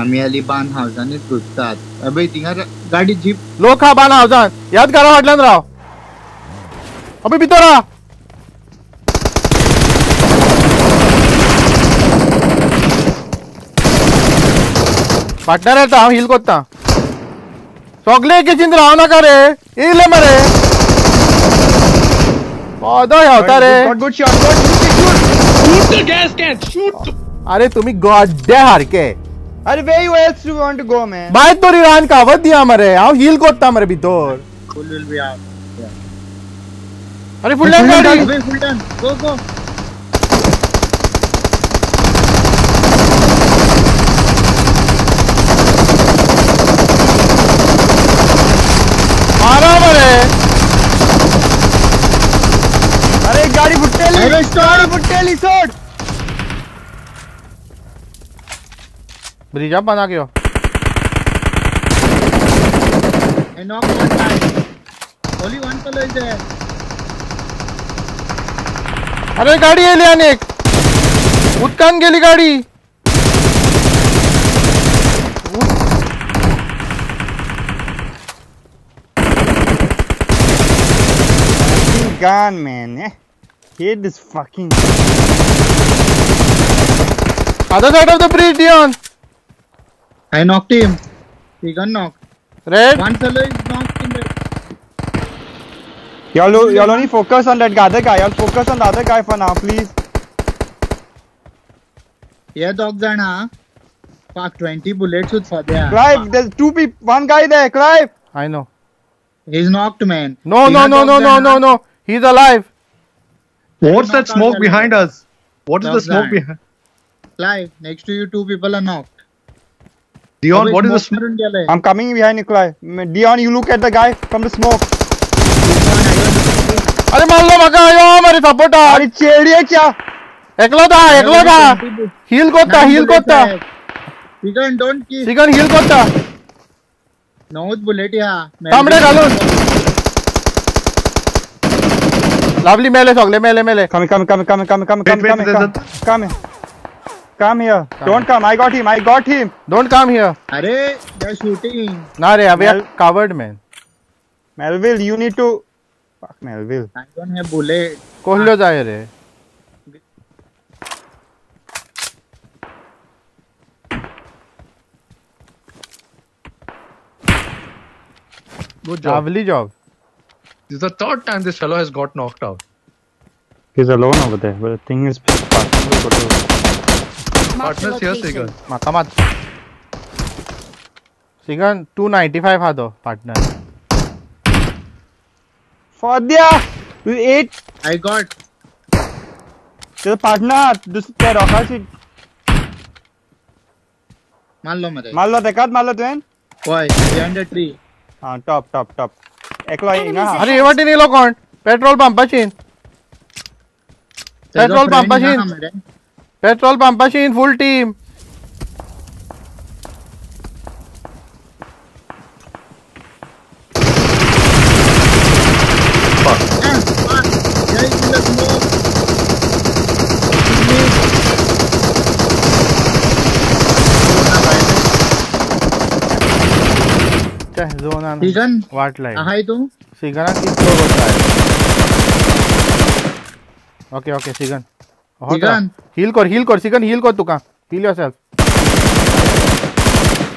आम्ही आली बाँध हावजांनीच घुसतात अबे थिंगा गाडी जीप. लोक हा हावजान घरा फाटल्यान राव अबे भितर. राव पार्टनर येता हांव हील कोत्ता. सगळे एकेचीन राव नाका रे येयले मरे. हेवता रे! अरे तुम्ही गड्डे सारखे Are where you else you want to go, man? बाय तरी रान कावत दिया मरे हांव हील कोत्ता मरे भितर फुल विल बी आउट अरे फुडल्यान गाडी। फुल डन गो गो मारा मरे अरे गाड़ी फुटेली। अरे stop. फुटेली शॉट ब्रिजा बना के हो I knocked one guy. Only one fellow is there. अरे गाडी येयली अनेक उदकान गेली गाडी gun man eh hate this fucking other side of the bridge Dion I knocked him. He got knocked. red One fellow is knocked in the. y'all y'all only focus on that other guy y'all focus on the other guy for now please Yeah, dog's dog jana. Fuck, 20 bullets with Fadya. Clive there's two people one guy there Clive I know He's knocked, man. no no no no no no no he's alive What's that smoke behind us? What is the smoke behind? Clive, next to you, two people are knocked. Dion, what is the smoke. I'm coming behind M- Dion you look at the guy from the smoke अरे मारलो म्हाका यो मरे सपोर्टा अरे चेड़िए क्या एकलो था एकलो था हील Nine हील आहे. Sigan, don't kill. Sigan heal कोत्ता नऊच बुलेट या तांबडे घालून लावली मेले सगळे मेले मेले Come, come, come, come, come, come, come, Wait, wait, come, come, come here. Come here. Don't come. I got him. I got him. Don't come here अरे they're shooting. ना रे अबे Mel- covered man Melville, you need to. Fuck Melville. I don't have bullet. कोहलो जाय रे Good job. lovely job This is the third time this fellow has got knocked out. He's alone over there. But the thing is, partner will go to. Partners here, Seagal. म्हाका मात सिगन 295 हा तो partner I got. partner. This मरे. तुवें Why? Behind the tree. हा top top top एकलो हा. अरे वाटी निलो कोण पेट्रोल पंपाचीन त्याचा पेट्रोल पंपाचीन पेट्रोल पंपाचीन फुल टीम। Sigan, वाटलाय हाय तू? सिगना okay okay Sigan Sigan. Heal कर हील कर सिगन हील कर तुका heal yourself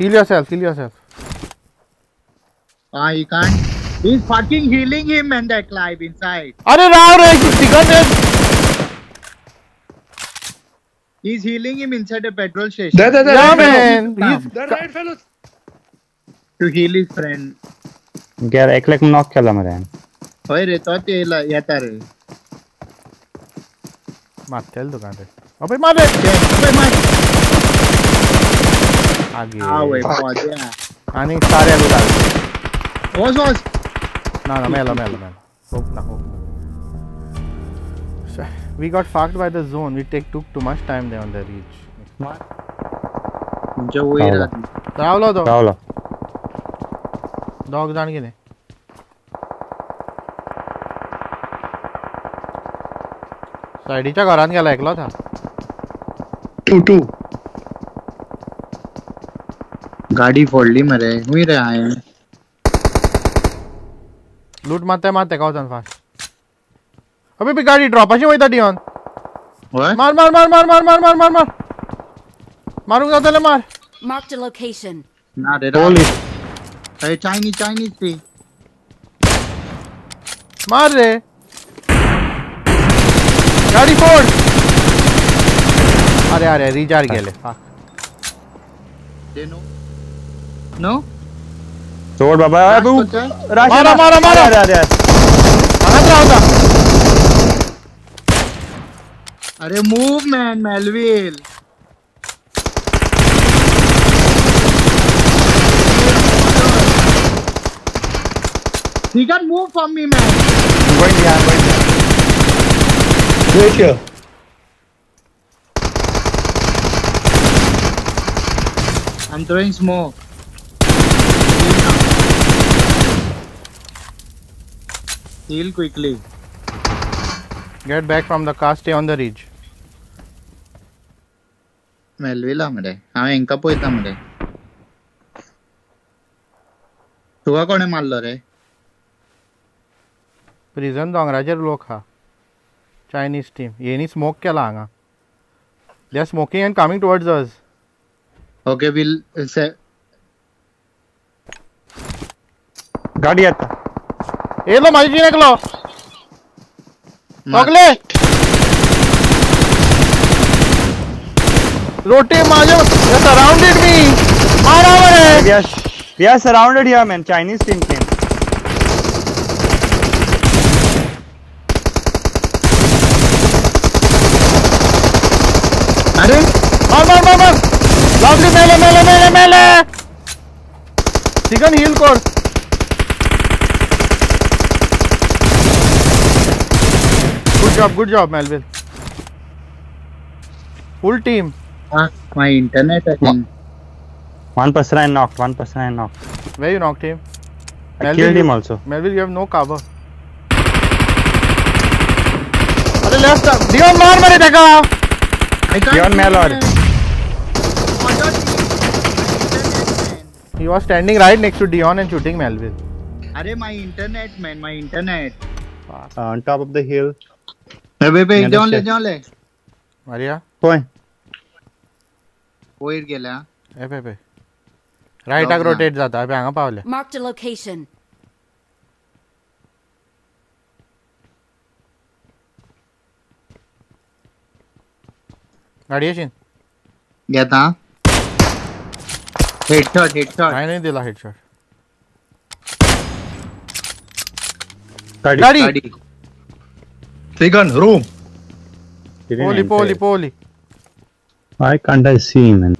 heal yourself heal yourself Ah, he can't. He's fucking healing him and that Clive inside. अरे राव रे सिगन रे He's healing him inside a petrol station There, there, there. fellow. Man Come. There, right fellows. to heal his friend. गेला एकल्याक knock केला मरे होय रे तो ते येता रे मारतेल तुका रे अबे मार! अबे मार. आगे। आवय, पद्या. आणि सारे गुलाल वॉज़ वॉज़ ना ना मेलो मेलो मेलो होप ना hope we got fucked by the zone. We take took too much time there on the reach. तुमच्या वयर आवला. राहते. रावलो तो रावलो डॉग जाण कितें सायडीच्या घरान गेला एकलो था Two, two. गाडी फोडली मरे हुई रे हाय लूट मारते मारते का वचन फास्ट अबे बी गाडी ड्रॉप अशी वयता होय मार मार मार मार मार मार मार मार मार मारूंक जाताले मार Marked a location. ना रे Holy. अरे चाइनीज़ चाइनीज़ थी मार रे गाडी फोड। अरे अरे रिचार्ज गेले fuck. They know no? छोड़ बाबा वो- Last मारा, मारा, मारा. अरे अरे अरे। हात रावता अरे move man Melville He can move from me, man. going behind going behind Wait here. I'm throwing smoke. Heal quickly. Get back from the car, stay on the ridge. मेलविला मरे हांव हेंका पळयता मरे तुका कोणे मारलो रे प्रिझन दोंगराचेर लोक हा Chinese team. Yeni smoke kya laanga? They are smoking and coming towards us. Okay, we'll say. गाड़ी आता ये लो मारी जी निकलो पगले रोटी माजो ये सराउंडेड मी मारा मरे yes we are surrounded here man Chinese team came अरे मार मार मार मार लावली मेले मेले मेले मेले चिकन हिल कर good job good job Melville full team my internet I one person I knocked one person I knocked Where you knocked him? I killed him also Melville, you have no cover. अरे left Dion मार मारे देखा I can't. You're male or? He was standing right next to Dion and shooting Melville. अरे my internet man, my internet. Uh, on top of the hill. Hey, baby, एक जान ले जान ले. मारिया. कोई. कोई गेला. ए बे बे. Right आग rotate जाता है पे आंगा पावले. Marked a location. गाडी येशील घेता हेडशॉट हेडशॉट काय नाही दिला हेडशॉट गाड़ी गाडी room. Didn't पोली. पोली पोली Why can't I see him? Man?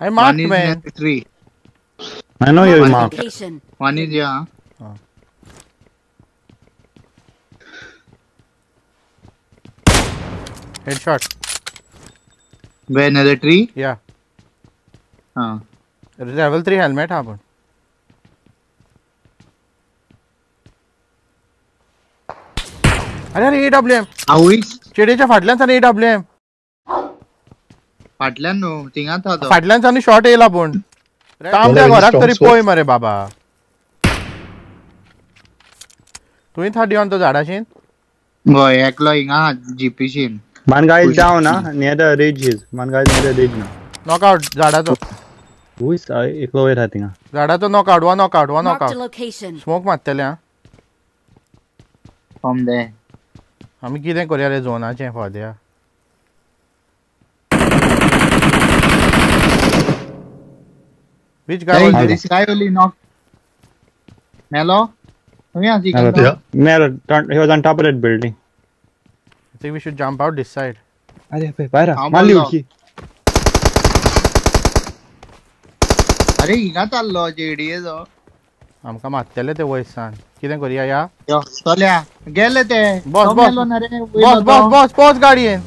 I one marked is man. near three I know you're Marked a marked. location. one is yeah Headshot. Where the tree? Yeah. हा। Level 3 helmet हा पण अरे अरे AWM आवईस चेडीच्या फाटल्यान AWM फाटल्यान न्हू थिंगात हा तो। फाटल्यान शॉट येयला पूण Very घराक तरी. पळय मरे बाबा। तुवें था डिऑन तो झाडाशीन। होय एकलो हिंगा जीपीशीन। One guy is down, huh? Near the ridge is. One guy is near the ridge now. Knockout झाडाचो Who is uh, एकलो वयर हातींगा झाडाचो knockout one knockout one Marked a knockout location. Smoke मारतले आं फ्रॉम दे आमी कितें करया रे झोनाचें फोद्या Which guy Hey, was this guy only knocked. Mello? Oh, yeah, he he was on top of that building. I think we should jump out this side. अरे भाई बाहर हाँ, मार ली. उठकी अरे हिंगा चाललो जेडीए जो आमकां मारतले ते। वयसान कितें करया या? यो चल्या गेले ते बॉस, तो बॉस. मेलो ना बॉस बॉस बॉस पोच गाडयेन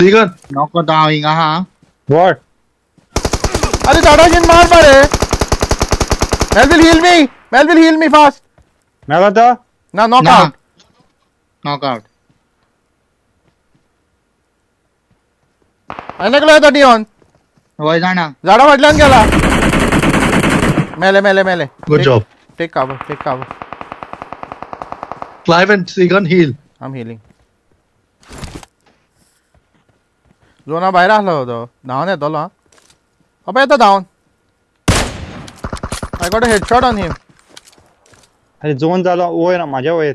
Trigun. नको तो हांव हिंगा हा। What? अरे झाडाशीन मार मरे। Melville heal me Melville heal me fast मैं बता ना नॉकआउट नॉकआउट आनी एकलो येता डिऑन वय जाणा झाडा फाटल्यान गेला मेले मेले मेले। Good job. Take cover take cover Clive and Segan heal. I am healing जोना भायर आसलो तो धांवन येतलो आं अबे येता धांवन I got a headshot on him अरे जोन जालो वयर म्हाज्या वयर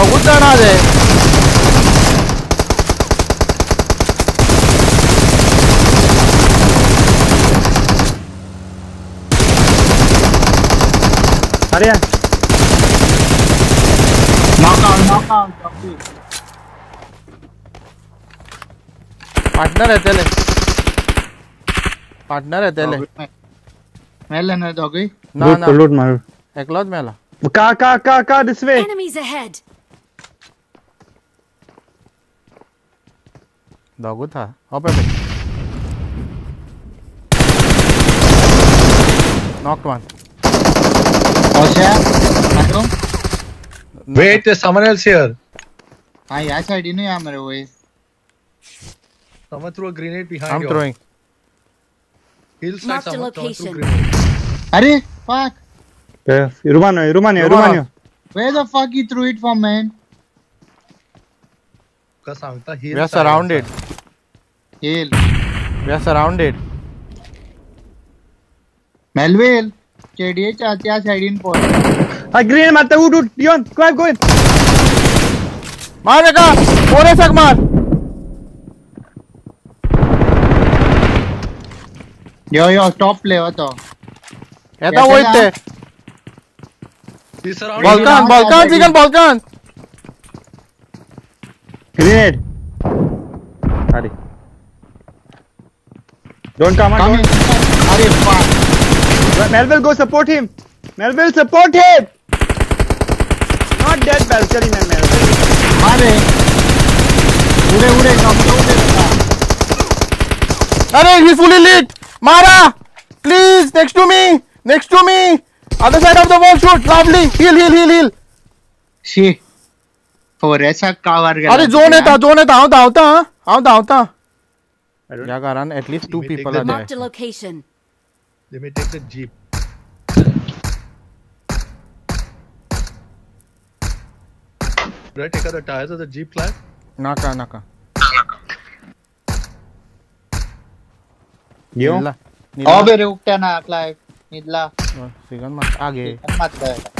दोगूच जाणा रे अरे पार्टनर येतले पार्टनर येतले मेले ना दोघी ना लूट ना. लूट मारो। एकलोच मेला car car car car this way Enemies ahead. हा हो पे नॉक वन मारो Wait, there's someone else here. हा या मरे वय Someone threw a grenade behind I'm you. throwing Hillside, Marked a someone threw- threw location. grenade. अरे fuck रुमानो रुमानियो रुमानियो where the fuck you threw it from man का are hillside surrounded. Heal. We are surrounded. Melville KDA साइडीन पोर आ green मारता उठ उठ योन क्लाइव गो इन मार का पोरे सक मार। यो यो टॉप प्ले होतो वयत ते He's surrounded. बॉलकान बॉलकान चिकन बॉलकान ग्रेनेड अरे डोंट कम ऑन अरे fuck. Melville go support him Melville support him not dead balcony man Melville मारे उड़े उड़े कम उड़े अरे ही फुली लीड मारा. Please next to me next to me other side of the wall shoot lovely heal heal heal heal she पोरेसा cover गेला अरे zone येता जोन येता हांव धांवता हाँ. हांव धांवता ह्या घरान at least two people the are Marked a there location. Let me take the jeep. Did I take out the tires of the jeep, Clive? नाका नाका यो नीला ओ बेरे उकट्या ना क्लाइव निदला सिगन मार आगे। मत कर